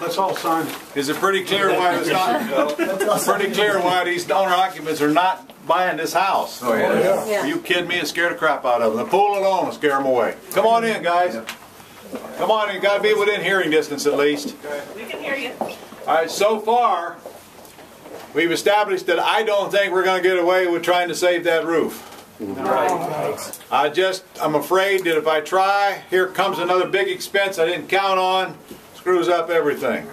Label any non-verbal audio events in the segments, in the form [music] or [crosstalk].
Let's all sign it. Is it pretty clear why it's [laughs] not, pretty clear why these owner occupants are not buying this house? Oh, yeah. Are you kidding me? It scared the crap out of them. The pool alone will scare them away. Come on in, guys. Come on in. Got to be within hearing distance at least. We can hear you. All right, so far, we've established that I don't think we're going to get away with trying to save that roof. I just, I'm afraid that if I try, here comes another big expense I didn't count on, screws up everything.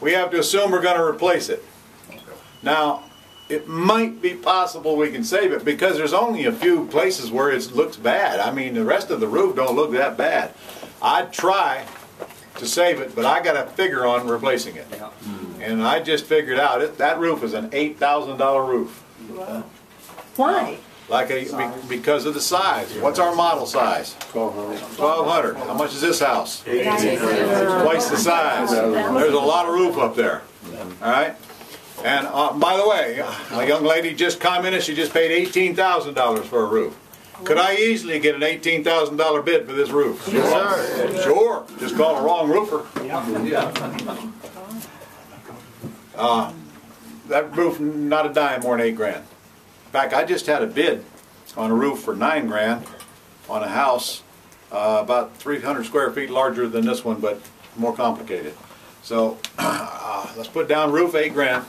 We have to assume we're going to replace it. Now, it might be possible we can save it because there's only a few places where it looks bad. I mean, the rest of the roof don't look that bad. I'd try to save it, but I got a figure on replacing it. And I just figured out it, that roof is an eight thousand dollar roof. Why? Like a be- because of the size. What's our model size? Twelve hundred. How much is this house? Twice the size. There's a lot of roof up there. All right. And uh, by the way, a young lady just commented she just paid eighteen thousand dollars for a roof. Could I easily get an eighteen thousand dollar bid for this roof? Yes, sir. Sure. Just call a wrong roofer. Uh, that roof, not a dime more than eight grand. In fact, I just had a bid on a roof for nine grand on a house uh, about 300 square feet larger than this one, but more complicated. So [clears throat] uh, let's put down roof eight grand.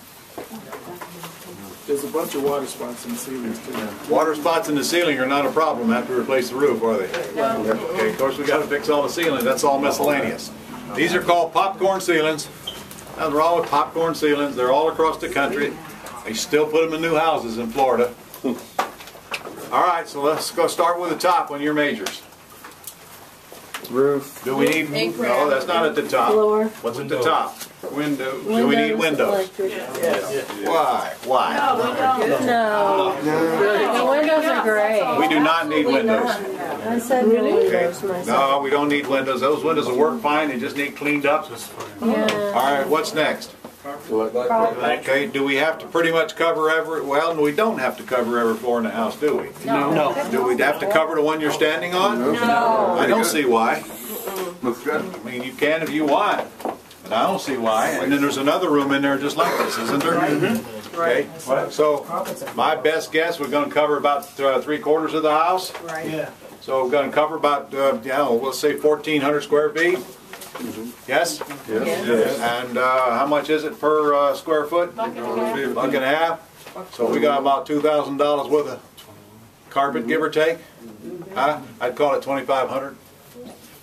There's a bunch of water spots in the ceilings too. Water spots in the ceiling are not a problem after we replace the roof, are they? Okay, of course we got to fix all the ceilings. That's all miscellaneous. These are called popcorn ceilings. Nothing wrong with popcorn ceilings. They're all across the country. They still put them in new houses in Florida. Hmm. All right, so let's go start with the top on your majors. Roof. Do we need? Eight No, that's not at the top. Floor. What's at the top? Window. Do we need windows? electric. Why? Why? No, the windows are great. We do not need windows. I said no windows myself. No, we don't need windows. Those windows will work fine. They just need cleaned up. Yeah. All right, what's next? Okay, do we have to pretty much cover every, well, we don't have to cover every floor in the house, do we? No. No. Do we have to cover the one you're standing on? No. I don't see why. Looks good. I mean, you can if you want, but I don't see why. And then there's another room in there just like this, isn't there? Okay, so my best guess, we're gonna cover about uh, three quarters of the house. Right. Yeah. So we're gonna cover about, uh, you know, let's say fourteen hundred square feet? Yes? Yes. And uh, how much is it per uh, square foot? Buck and a half? So we got about two thousand dollars worth of carpet, give or take? Huh? I'd call it twenty-five hundred.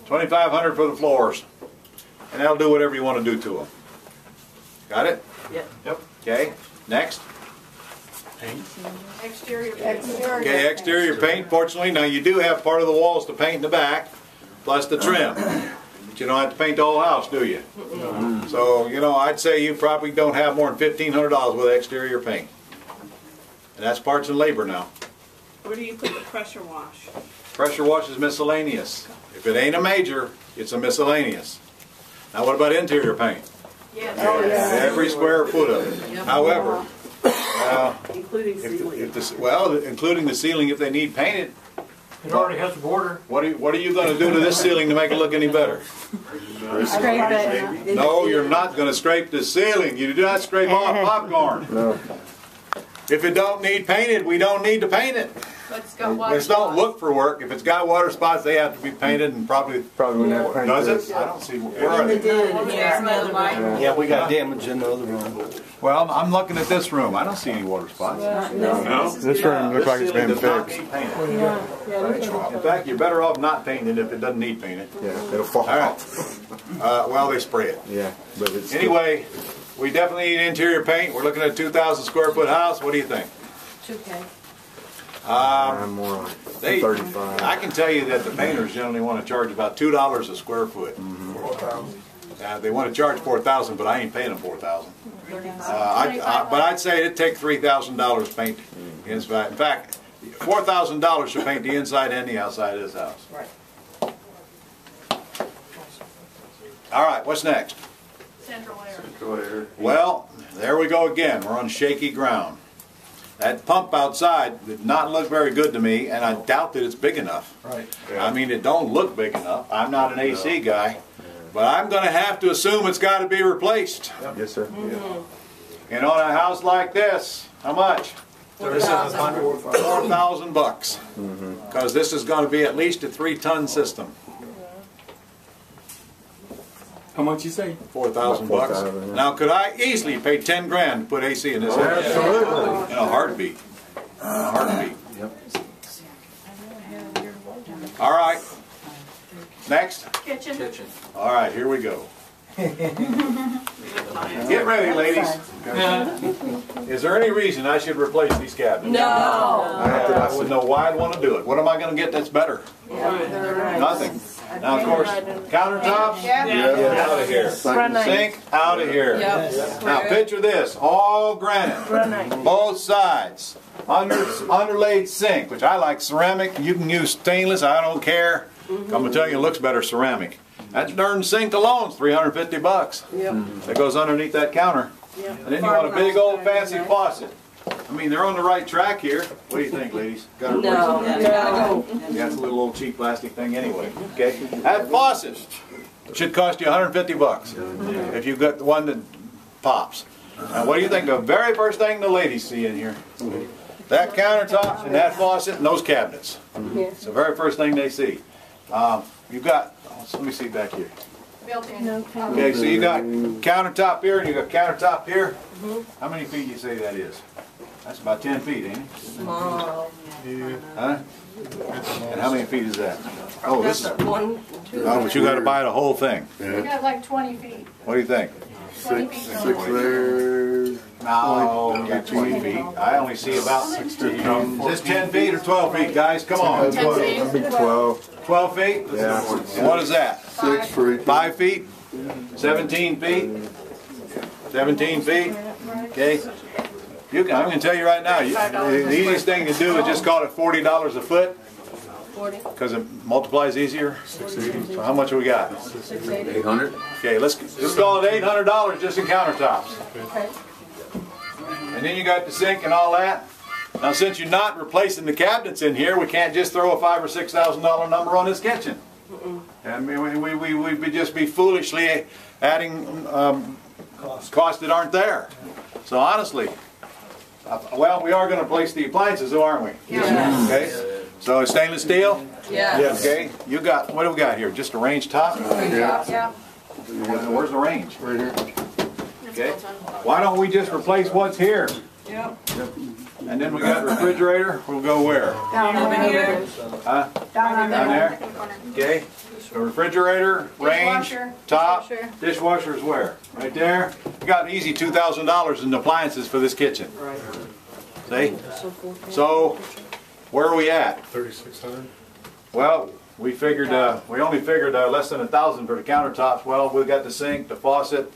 Twenty-five hundred for the floors. And that'll do whatever you wanna do to them. Got it? Yep. Yep. Okay, next. Paint. Exterior. Okay, exterior paint, fortunately, now you do have part of the walls to paint in the back, plus the trim. But you don't have to paint the whole house, do you? So, you know, I'd say you probably don't have more than fifteen hundred dollars with exterior paint. And that's parts and labor now. Where do you put the pressure wash? Pressure wash is miscellaneous. If it ain't a major, it's a miscellaneous. Now, what about interior paint? Yes. Every square foot of it. However, uh, Including if, ceiling. if the, well, including the ceiling if they need painted, It already has a border. What are you, what are you gonna do to this ceiling to make it look any better? Scrape it. No, you're not gonna scrape the ceiling. You do not scrape off popcorn. No. If it don't need painted, we don't need to paint it. But it's got water It's don't spots. look for work. If it's got water spots, they have to be painted and probably, Probably wouldn't have paint does this. it? I don't see, where are they? Yeah, another line. Yeah, we got damage in the other room. Well, I'm looking at this room. I don't see any water spots. No? This room looks like it's This ceiling been does not fixed. need painted. In fact, you're better off not painting it if it doesn't need painted. Yeah, it'll fall All right. off. [laughs] Uh, well, they spray it. Yeah, but it's. Anyway, we definitely need interior paint. We're looking at a 2,000 square foot house. What do you think? Okay. I'm more on They, thirty-five. I can tell you that the painters generally want to charge about two dollars a square foot. Uh, they want to charge four thousand, but I ain't paying them four thousand. Uh, I, I, but I'd say it'd take three thousand dollars to paint the inside. In fact, four thousand dollars to paint the inside and the outside of this house. Right. All right, what's next? Central air. Well, there we go again. We're on shaky ground. That pump outside did not look very good to me, and I doubt that it's big enough. Right. I mean, it don't look big enough. I'm not an AC guy, But I'm gonna have to assume it's gotta be replaced. Yes, sir. Mm-hmm. And on a house like this, how much? Thirty-seven hundred. Four thousand bucks. Mm-hmm. Because this is gonna be at least a three-ton system. How much you say? Four thousand bucks. 4,000, yeah. Now, could I easily pay ten grand to put AC in this house? Absolutely. In a heartbeat. In a heartbeat. All right. Next. Kitchen. Kitchen. All right, here we go. Get ready, ladies. Is there any reason I should replace these cabinets? No. I wouldn't know why I'd want to do it. What am I going to get that's better? Nothing. Now, of course, countertops, Yeah. out of here. Sink, out of here. Now, picture this, all granite, both sides. Under, underlaid sink, which I like ceramic. You can use stainless, I don't care. I'm gonna tell you, it looks better ceramic. That darn sink alone's 350 bucks. That goes underneath that counter. And then you want a big old fancy faucet. I mean, they're on the right track here. What do you think, ladies? Got to No, no. yeah, it's a little old cheap plastic thing anyway. Okay, that faucet should cost you 150 bucks if you've got the one that pops. Now, what do you think the very first thing the ladies see in here? That countertop and that faucet and those cabinets. It's the very first thing they see. Um, you've got. Let me see back here. Built in. Okay, so you got countertop here and you got countertop here. Mm-hmm. How many feet do you say that is? That's about 10 feet, ain't it? Small. Huh? And how many feet is that? Oh, oh this is. One, two. Oh, but you got to buy the whole thing. We got like twenty feet, What do you think? twenty Six, feet. six there. No, you got 20 feet. I only see about 16. Is this 10 feet or 12 feet, guys? Come on. Ten feet. 12. 12 feet? Yeah. What is that? Six for each. Five feet? 17 feet? 17 feet? Okay. You can, I'm gonna tell you right now, you- the easiest thing to do is just call it $40 a foot, Forty, because it multiplies easier. So how much we got? six eighty. Eight hundred? Okay, let's, let's call it $800 just in countertops. Okay. And then you got the sink and all that. Now, since you're not replacing the cabinets in here, we can't just throw a five or six thousand dollar number on this kitchen. I mean, we, we, we, we would just be foolishly adding, um, costs that aren't there. So honestly, uh, well, we are gonna place the appliances, though, aren't we? Yeah. Okay, so stainless steel? Yeah. Okay, you got, what do we got here? Just a range top? Yeah, Yeah. Where's the range? right here. Okay, why don't we just replace what's here? Yep. And then we got refrigerator, we'll go where? Down over here. Huh? Down there? Okay. So refrigerator, range, Dishwasher. top, Dishwasher. dishwasher's where? Right there? You got an easy two thousand dollars in appliances for this kitchen. Right. See? So, where are we at? Thirty-six hundred? Well, we figured, uh, we only figured, uh, less than a thousand for the countertops. Well, we got the sink, the faucet.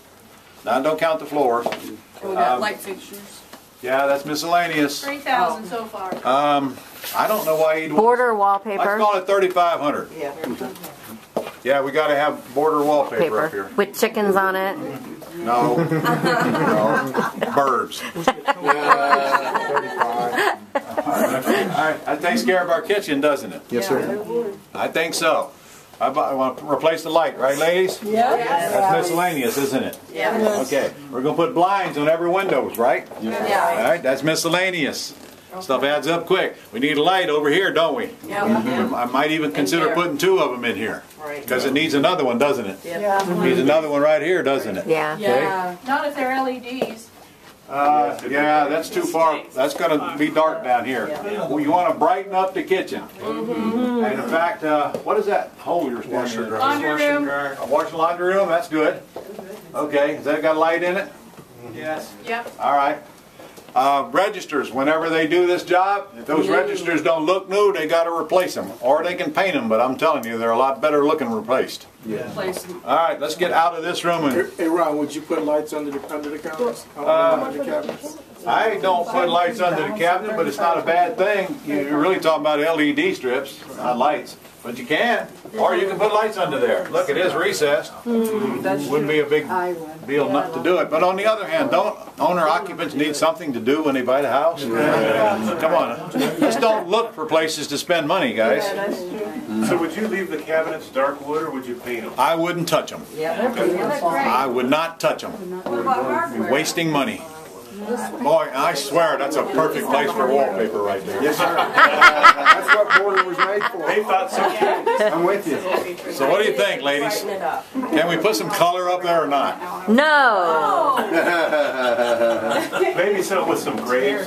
Now, don't count the floors. We got Um, light fixtures. Yeah, that's miscellaneous. Three thousand so far. Um, I don't know why you'd. want- Border Let's wallpaper, call it thirty-five hundred. Yeah. Yeah, we gotta have border wallpaper up paper here. with chickens on it. No. [laughs] No. Birds. Alright, that takes care of our kitchen, doesn't it? Yes, sir. I think so. I I want to replace the light, right ladies? Yeah. That's miscellaneous, isn't it? Yeah. Okay, we're gonna put blinds on every windows, right? Yeah. Alright, that's miscellaneous. Stuff adds up quick. We need a light over here, don't we? Yeah. Mm-hmm. I might even consider putting two of them in here. Right. Because it needs another one, doesn't it? Yeah. Needs another one right here, doesn't it? Yeah. Yeah. Not if they're LEDs. Uh, yeah, that's too far, that's gonna be dark down here. Well, you wanna brighten up the kitchen. And in fact, uh, what is that hole you're standing in? Laundry room. A wash and laundry room, that's good. Okay, has that got light in it? Yes. Yep. All right. Uh, registers, whenever they do this job, if those registers don't look new, they gotta replace them. Or they can paint them, but I'm telling you, they're a lot better looking replaced. Place. All right, let's get out of this room and Hey Ron, would you put lights under the, under the counters? Uh, Under the cabinets? I don't put lights under the cabinet, but it's not a bad thing. You're really talking about LED strips, not lights. But you can, or you can put lights under there. Look, it is recessed. Mm-hmm. Wouldn't be a big deal not to do it. But on the other hand, don't owner occupants need something to do when they buy the house? Come on, just don't look for places to spend money, guys. Mm-hmm. So would you leave the cabinets dark wood or would you paint them? I wouldn't touch them. Yeah, they're pretty good. I would not touch them. What about hardware? Wasting money. Boy, I swear, that's a perfect place for wallpaper right there. Yes, sir. [laughs] That's what border was made for. They thought so too. I'm with you. So what do you think, ladies? Brighten it up. Can we put some color up there or not? No. [laughs] Maybe something with some graves.